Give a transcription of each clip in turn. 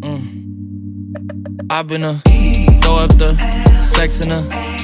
Mm. I've been a throw up the sex in a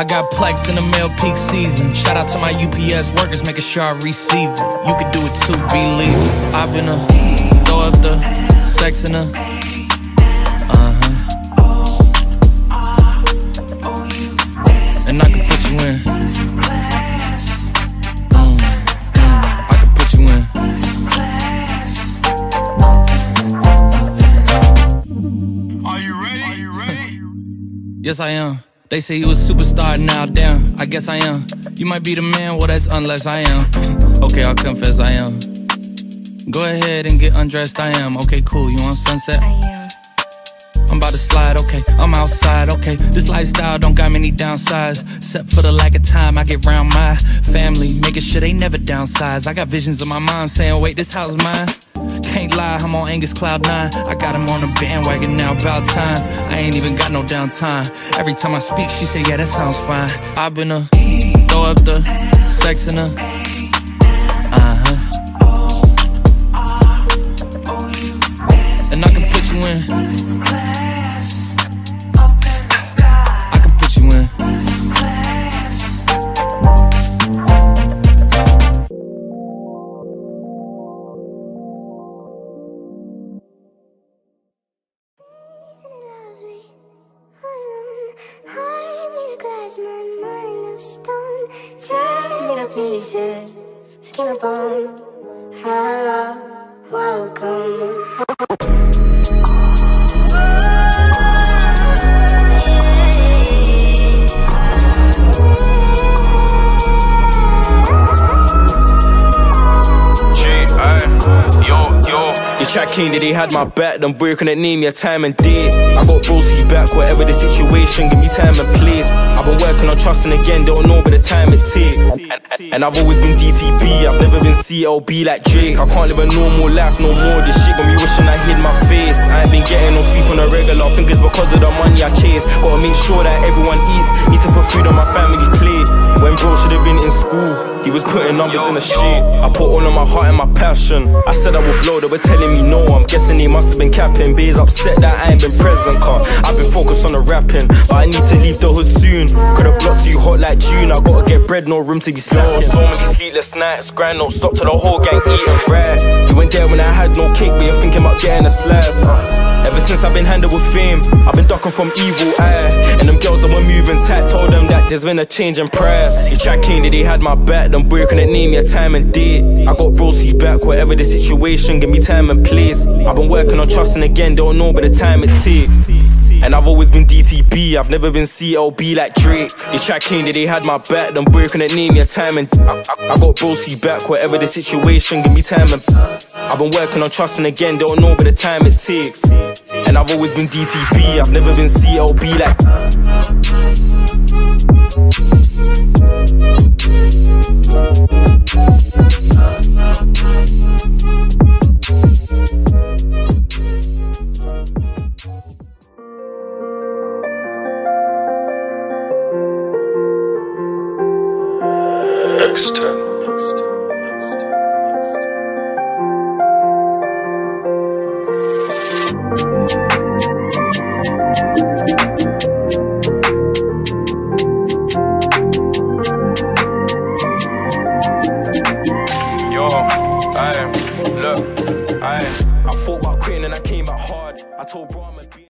I got plex in the mail peak season. Shout out to my UPS workers, making sure I receive it. You could do it too, believe it. I've been a throw up the sex in a uh huh. And I can put you in. Mm, mm, I can put you in. Are you ready? Are you ready? Yes, I am. They say you a superstar now, damn. I guess I am. You might be the man, well, that's unless I am. okay, I'll confess I am. Go ahead and get undressed, I am. Okay, cool. You on sunset? I am. I'm about to slide, okay. I'm outside, okay. This lifestyle don't got many downsides. Except for the lack of time I get round my family. Making sure they never downsize. I got visions of my mom saying, wait, this house is mine. Can't lie, I'm on Angus Cloud 9. I got him on the bandwagon now, about time. I ain't even got no downtime. Every time I speak, she say, yeah, that sounds fine. I've been a throw up the sex in a glass, my mind of stone. Tear me to pieces, skin and bone. Hello, welcome. Yo. The track king that they had my back, Then boy couldn't name your time and date. I got broski back, whatever the situation, give me time and place. I've been working on trusting again, don't know but the time it. And, and I've always been DTB, I've never been CLB like Drake. I can't live a normal life no more. This shit got me wishing I hid my face. I ain't been getting no sleep on a regular, I think it's because of the money I chase. Gotta make sure that everyone eats, need to put food on my family's plate. When bro should have been in school, he was putting numbers in the shit. I put all of my heart and my passion. I said I would blow, they were telling me no. I'm guessing they must have been capping. Bees upset that I ain't been present, car. I've been focused on the rapping, but I need to leave the hood soon. Could've blocked too hot like June. I gotta bread, no room to be slacking. So many sleepless nights, grind don't stop till the whole gang eating right. You went there when I had no cake, but you're thinking about getting a slice. Uh, ever since I've been handled with fame, I've been ducking from evil eye. And them girls that were moving tight told them that there's been a change in price. You track king that they had my back, them boy couldn't name your time and date. I got broski's back, whatever the situation, give me time and place. I've been working on trusting again, don't know but the time it takes. And I've always been DTB, I've never been CLB like Drake. You track king that they had my back, them boy couldn't name your time and I, I, got broski's back, whatever the situation, give me time and I've been working on trusting again, don't know but the time it takes. And I've always been DTB, I've never been CLB like Sexton. Yo, I look, I I thought about quitting and I came back hard. I told Brahma.